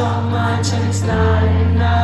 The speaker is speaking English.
on my chest, nine, nine.